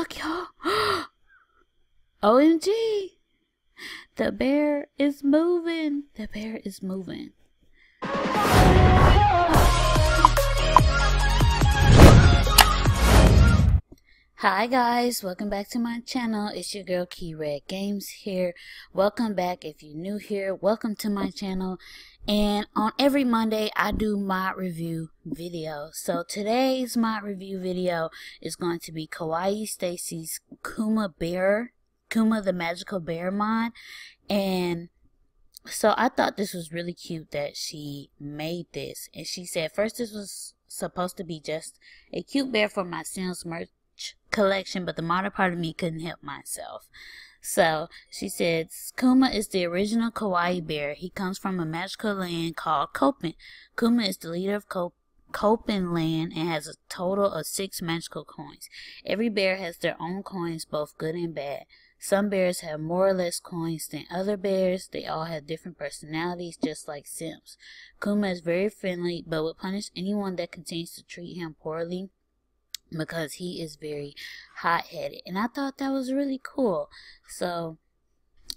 look, y'all. OMG. The bear is moving. The bear is moving. Hi guys, welcome back to my channel. It's your girl Kee Red Games here. Welcome back if you're new here. Welcome to my channel. And on every Monday I do mod review video. So today's mod review video is going to be Kawaii Stacy's Kooma Bear, Kooma the Magical Bear mod. And so I thought this was really cute that she made this. And she said first this was supposed to be just a cute bear for my Sims merch collection, but the modern part of me couldn't help myself. So she said, Kooma is the original kawaii bear. He comes from a magical land called Copen. Kooma is the leader of Copen. Copen land and has a total of six magical coins. Every bear has their own coins, both good and bad. Some bears have more or less coins than other bears. They all have different personalities, just like Sims. Kooma is very friendly, but would punish anyone that continues to treat him poorly because he is very hot headed. And I thought that was really cool. So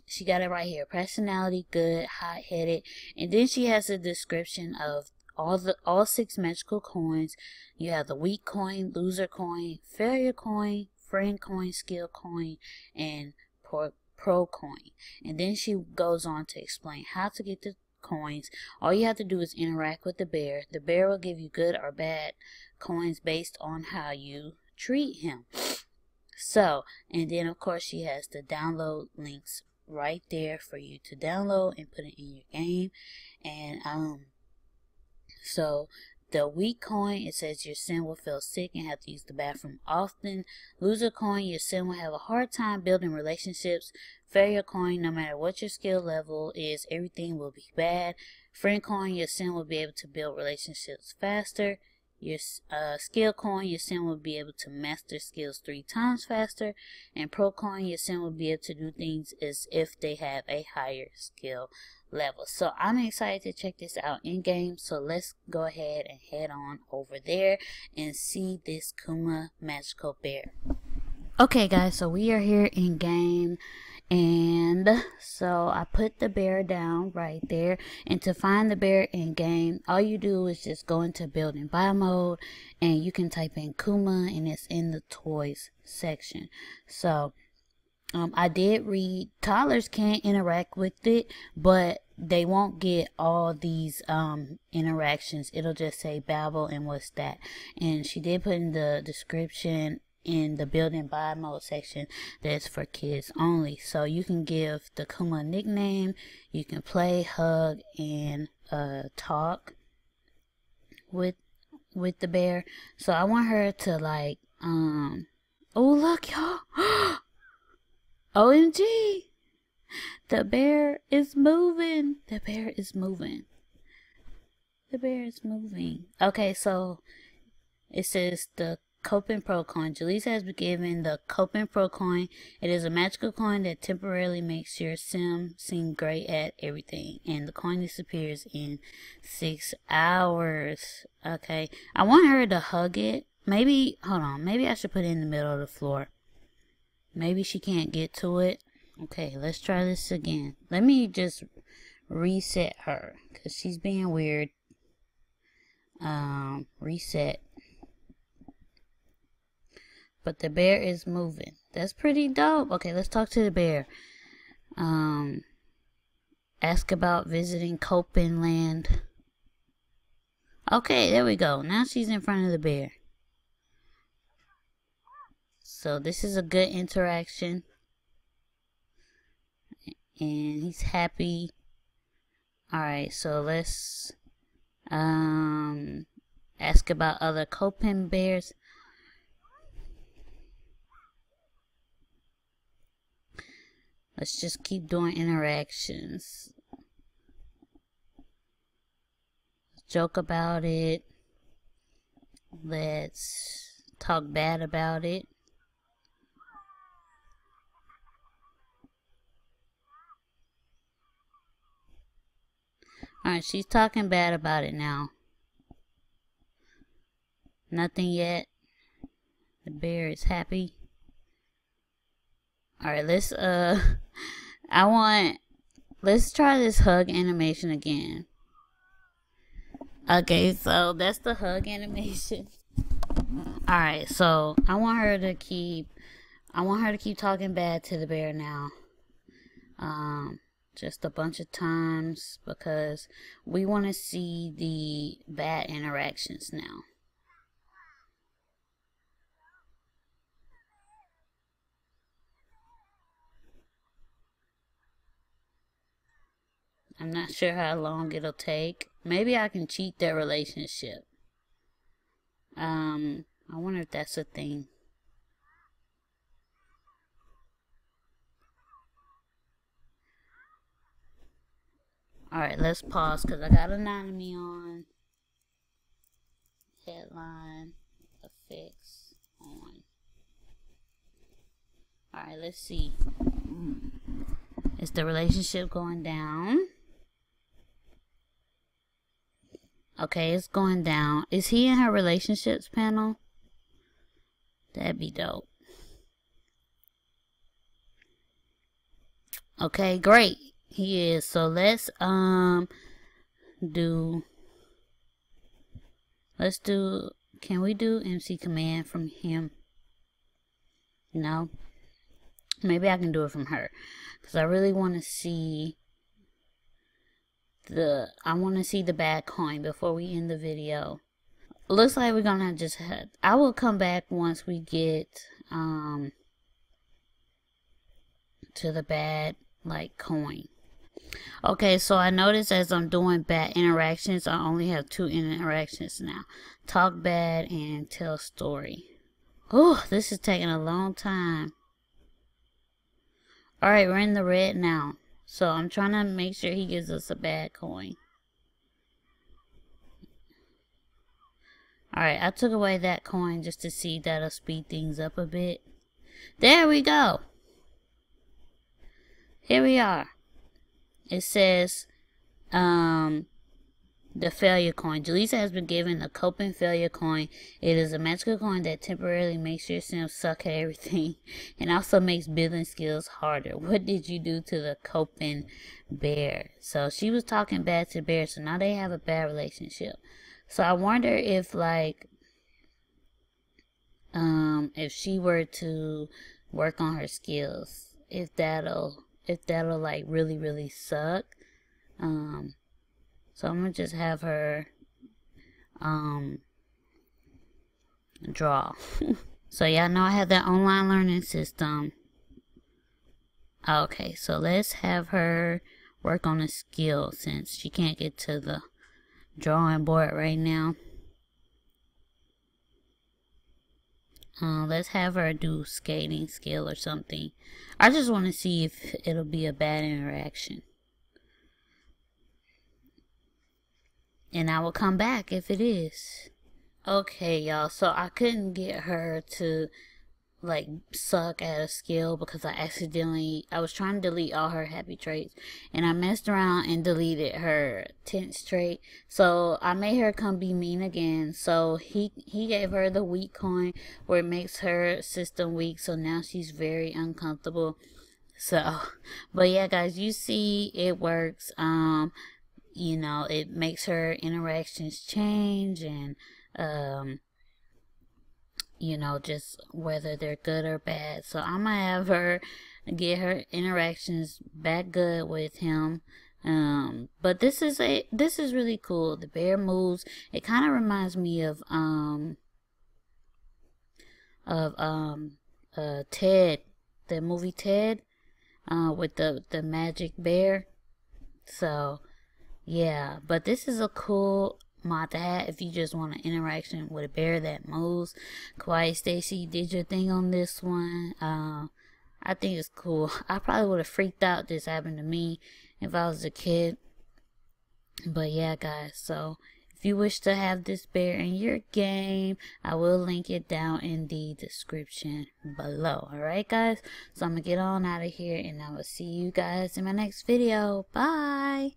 she got it right here. Personality good, hot headed. And then she has a description of all the all six magical coins. You have the weak coin, loser coin, failure coin, friend coin, skill coin, and pro, pro coin. And then she goes on to explain how to get the coins. All you have to do is interact with the bear. The bear will give you good or bad coins based on how you treat him. So, and then of course she has the download links right there for you to download and put it in your game. And um so the weak coin, it says your sim will feel sick and have to use the bathroom often. Loser coin, your sim will have a hard time building relationships. Failure coin, no matter what your skill level is, everything will be bad. Friend coin, your sim will be able to build relationships faster. Your uh, skill coin, your sim will be able to master skills three times faster. And pro coin, your sim will be able to do things as if they have a higher skill level. So I'm excited to check this out in game. So let's go ahead and head on over there and see this Kooma magical bear. Okay guys, so we are here in game and so I put the bear down right there and to find the bear in game all you do is just go into building buy mode and you can type in Kooma and it's in the toys section so um, I did read toddlers can interact with it but they won't get all these um, interactions it'll just say babble and what's that and she did put in the description in the building buy mode section that's for kids only. So you can give the Kooma nickname, you can play, hug, and uh, talk with with the bear. So I want her to like um oh look y'all OMG the bear is moving the bear is moving the bear is moving okay so it says the Copen Pro coin. Jaleesa has been given the Copen Pro coin. It is a magical coin that temporarily makes your sim seem great at everything. And the coin disappears in six hours. Okay. I want her to hug it. Maybe, hold on. Maybe I should put it in the middle of the floor. Maybe she can't get to it. Okay, let's try this again. Let me just reset her. Because she's being weird. Um, reset but the bear is moving. That's pretty dope. Okay, let's talk to the bear. Um, ask about visiting Copenland. Okay, there we go. Now she's in front of the bear. So this is a good interaction. And he's happy. Alright, so let's um ask about other Copen bears. Let's just keep doing interactions. Joke about it. Let's talk bad about it. Alright, she's talking bad about it now. Nothing yet. The bear is happy. Alright, let's, uh, I want, let's try this hug animation again. Okay, so that's the hug animation. Alright, so I want her to keep, I want her to keep talking bad to the bear now. Um, just a bunch of times because we want to see the bad interactions now. I'm not sure how long it'll take. Maybe I can cheat their relationship. Um, I wonder if that's a thing. Alright, let's pause because I got anatomy on. Headline, affix on. Alright, let's see. Is the relationship going down? Okay, it's going down. Is he in her relationships panel? That'd be dope. Okay, great. Is. So let's um do let's do can we do MC command from him? No. Maybe I can do it from her. Cause I really want to see the I want to see the bad coin before we end the video. Looks like we're gonna just head. I will come back once we get um to the bad like coin. Okay, so I noticed as I'm doing bad interactions, I only have two interactions now. Talk bad and tell story. Oh, this is taking a long time. Alright, we're in the red now. So I'm trying to make sure he gives us a bad coin. Alright, I took away that coin just to see that'll speed things up a bit. There we go. Here we are. It says, um, the failure coin. Jaleesa has been given a Copen failure coin. It is a magical coin that temporarily makes your sims suck at everything and also makes building skills harder. What did you do to the Copen bear? So she was talking bad to bear, so now they have a bad relationship. So I wonder if like um if she were to work on her skills, if that'll if that'll like really really suck. Um so I'm gonna just have her um draw. so y'all know I have that online learning system. Okay, so let's have her work on a skill since she can't get to the drawing board right now. Uh, let's have her do skating skill or something. I just want to see if it'll be a bad interaction. And I will come back if it is. Okay, y'all. So I couldn't get her to like suck at a skill because I accidentally I was trying to delete all her happy traits and I messed around and deleted her tense trait. So I made her come be mean again. So he he gave her the weak coin where it makes her system weak. So now she's very uncomfortable. So, but yeah, guys, you see it works. Um, you know, it makes her interactions change and, um, you know, just whether they're good or bad. So I'm gonna have her get her interactions back good with him. Um, but this is a this is really cool. The bear moves. It kind of reminds me of um of um uh Ted, the movie Ted, uh with the the magic bear. So yeah, but this is a cool to have if you just want an interaction with a bear that moves. KawaiiStacie did your thing on this one. Uh, I think it's cool. I probably would have freaked out this happened to me if I was a kid. But yeah, guys, so if you wish to have this bear in your game, I will link it down in the description below. Alright, guys? So I'm going to get on out of here and I will see you guys in my next video. Bye!